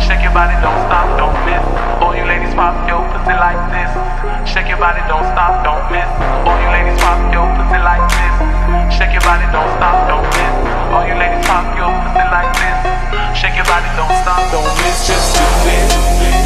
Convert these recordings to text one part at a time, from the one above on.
Shake your body, don't stop, don't miss. All you ladies pop your pussy like this. Shake your body, don't stop, don't miss. All you ladies pop your pussy like this. Shake your body, don't stop, don't miss. All you ladies pop your pussy like this. Shake your body, don't stop, don't miss. Just do it,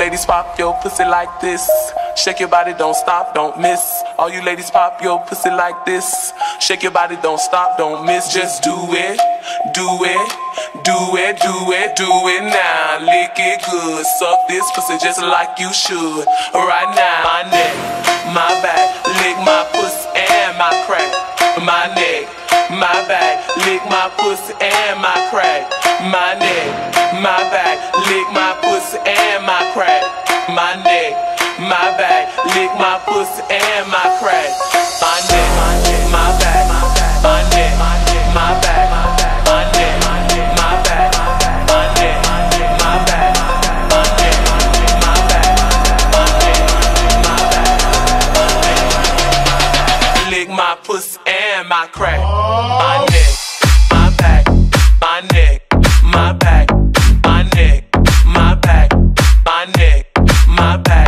ladies pop your pussy like this. Shake your body, don't stop, don't miss. All you ladies pop your pussy like this. Shake your body, don't stop, don't miss. Just do it, do it, do it, do it, do it now. Lick it good, suck this pussy just like you should. Right now, my neck, my back, lick my pussy and my crack. My neck, my back, lick my pussy and my crack. My neck, my back, lick my pussy and my crack. My neck, my back, lick my pussy and my crack. My neck, my neck, my back, my neck, my back, my neck, my back, my neck, my back, my pussy and my crack. my back.